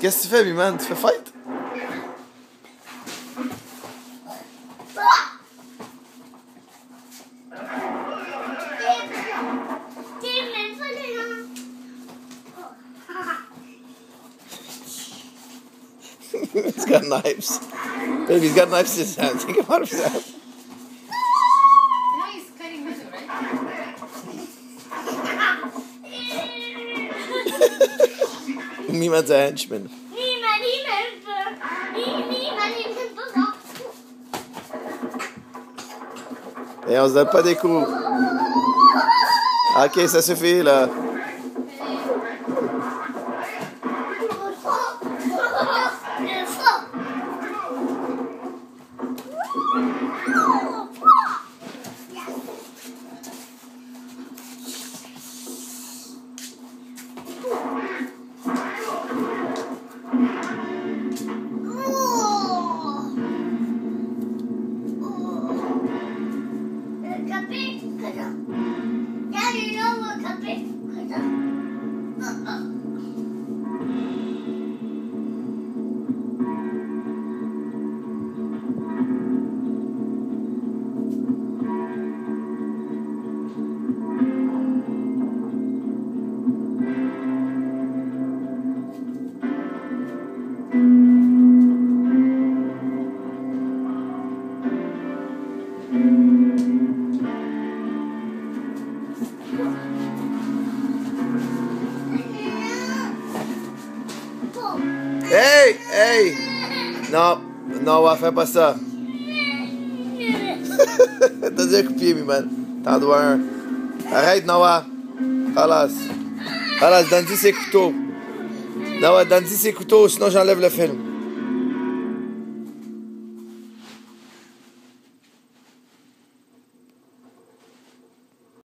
Qu'est-ce que tu fais, Miman? Tu fais? He's got knives. Baby, he's got knives in his hand. Take him out of his hand. You know he's cutting with it, right? Miman's a henchman. Et on se donne pas des coups. Ok, ça suffit, là. Stop it. Stop it. Stop it. Hey! Hey! Non, non, fais pas ça. T'as dit un coup de pied, Miman. T'en dois un. Arrête, Noah. Khalas. Khalas, donne-y ses couteaux. Noah, donne-y ses couteaux, sinon j'enlève le film.